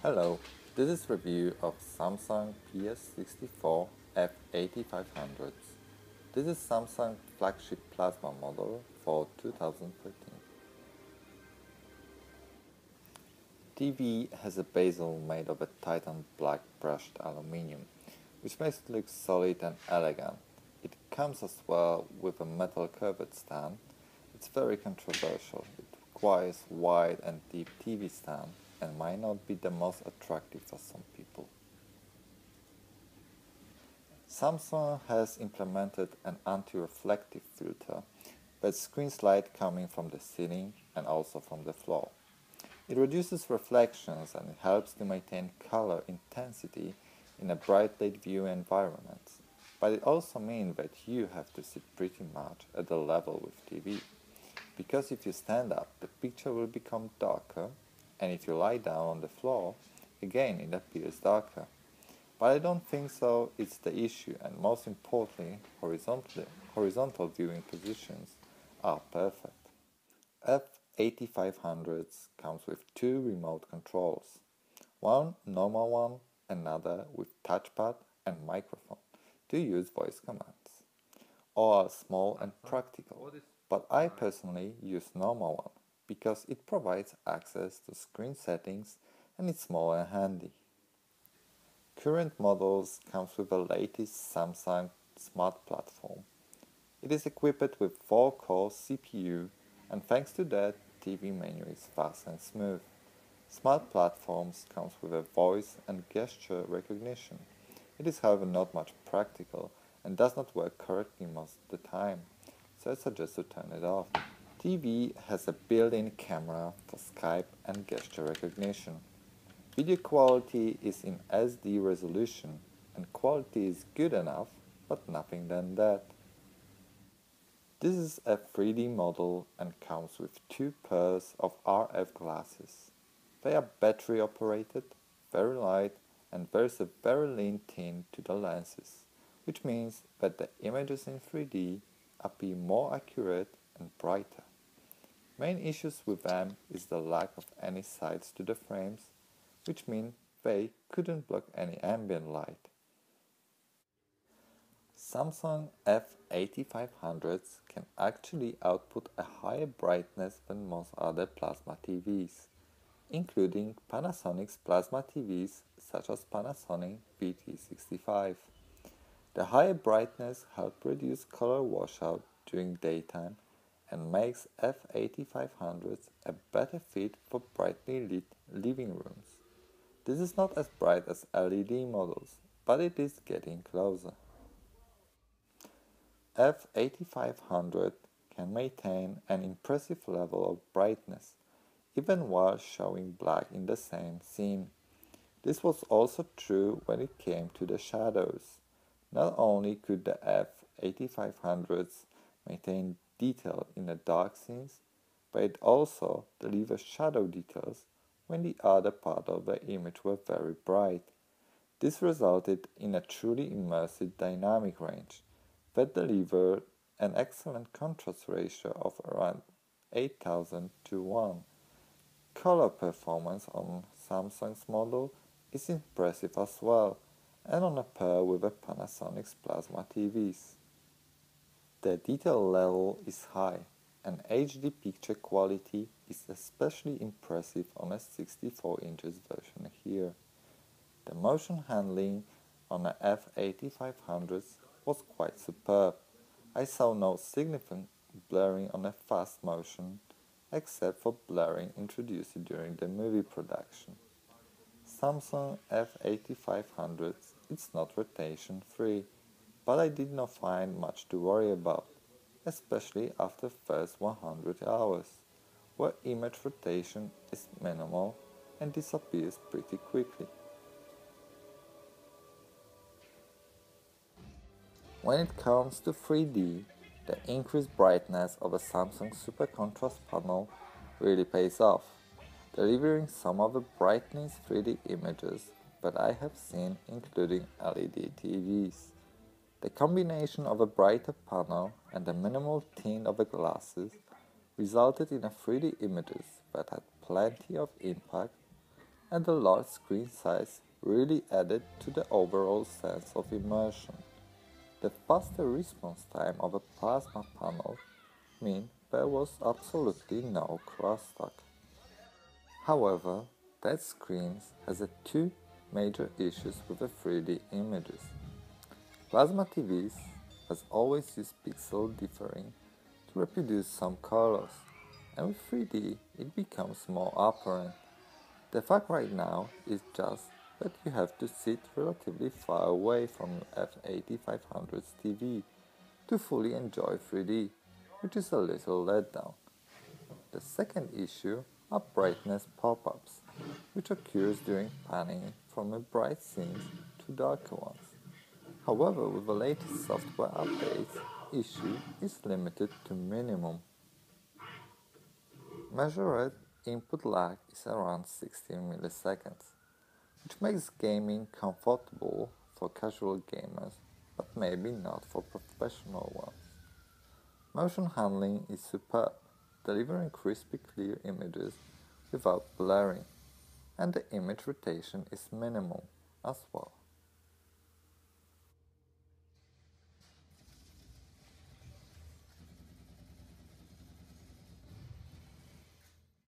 Hello, this is review of Samsung PS64 F8500. This is Samsung flagship plasma model for 2013. TV has a bezel made of a Titan black brushed aluminium, which makes it look solid and elegant. It comes as well with a metal curved stand. It's very controversial. It requires wide and deep TV stand and might not be the most attractive for some people. Samsung has implemented an anti-reflective filter but screens light coming from the ceiling and also from the floor. It reduces reflections and it helps to maintain color intensity in a bright light view environment. But it also means that you have to sit pretty much at the level with TV. Because if you stand up, the picture will become darker and if you lie down on the floor, again it appears darker. But I don't think so it's the issue and most importantly, horizontal, horizontal viewing positions are perfect. F8500s comes with two remote controls, one normal one, another with touchpad and microphone to use voice commands. All are small and practical, but I personally use normal one because it provides access to screen settings and it's small and handy. Current models comes with the latest Samsung Smart Platform. It is equipped with 4-core CPU and thanks to that TV menu is fast and smooth. Smart platforms comes with a voice and gesture recognition. It is however not much practical and does not work correctly most of the time, so I suggest to turn it off. TV has a built-in camera for Skype and gesture recognition. Video quality is in SD resolution and quality is good enough, but nothing than that. This is a 3D model and comes with two pairs of RF glasses. They are battery operated, very light and there is a very lean tint to the lenses, which means that the images in 3D appear more accurate and brighter. Main issues with them is the lack of any sides to the frames, which mean they couldn't block any ambient light. Samsung F8500s can actually output a higher brightness than most other plasma TVs, including Panasonic's plasma TVs such as Panasonic VT65. The higher brightness helps reduce color washout during daytime and makes F8500s a better fit for brightly lit living rooms. This is not as bright as LED models, but it is getting closer. F8500 can maintain an impressive level of brightness, even while showing black in the same scene. This was also true when it came to the shadows. Not only could the F8500s maintain detail in the dark scenes, but it also delivers shadow details when the other part of the image were very bright. This resulted in a truly immersive dynamic range that delivered an excellent contrast ratio of around 8000 to 1. Color performance on Samsung's model is impressive as well and on a par with the Panasonic's plasma TVs. The detail level is high and HD picture quality is especially impressive on a 64 inches version here. The motion handling on the F8500s was quite superb. I saw no significant blurring on a fast motion except for blurring introduced during the movie production. Samsung F8500s it's not rotation free but I did not find much to worry about, especially after the first 100 hours, where image rotation is minimal and disappears pretty quickly. When it comes to 3D, the increased brightness of a Samsung Super Contrast panel really pays off, delivering some of the brightest 3D images that I have seen including LED TVs. The combination of a brighter panel and the minimal tint of the glasses resulted in a 3D images that had plenty of impact and the large screen size really added to the overall sense of immersion. The faster response time of a plasma panel meant there was absolutely no crosstalk. However, that screen has a two major issues with the 3D images. Plasma TVs has always used pixel dithering to reproduce some colors, and with 3D it becomes more apparent. The fact right now is just that you have to sit relatively far away from your F8500's TV to fully enjoy 3D, which is a little letdown. The second issue are brightness pop-ups, which occurs during panning from a bright scenes to darker ones. However, with the latest software updates, issue is limited to minimum. Measured input lag is around 16 milliseconds, which makes gaming comfortable for casual gamers, but maybe not for professional ones. Motion handling is superb, delivering crispy clear images without blurring, and the image rotation is minimal as well.